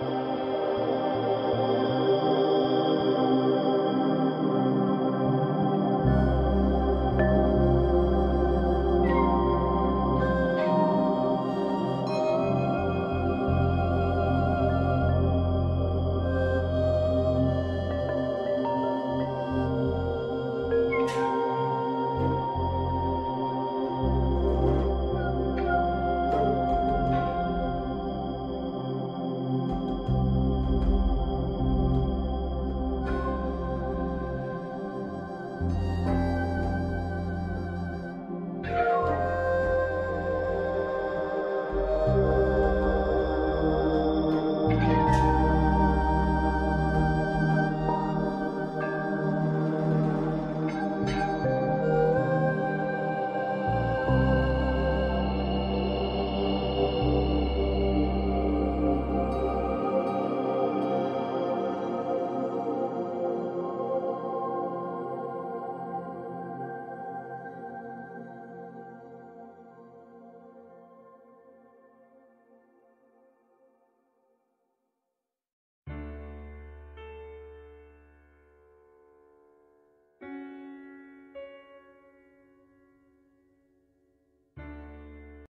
Bye.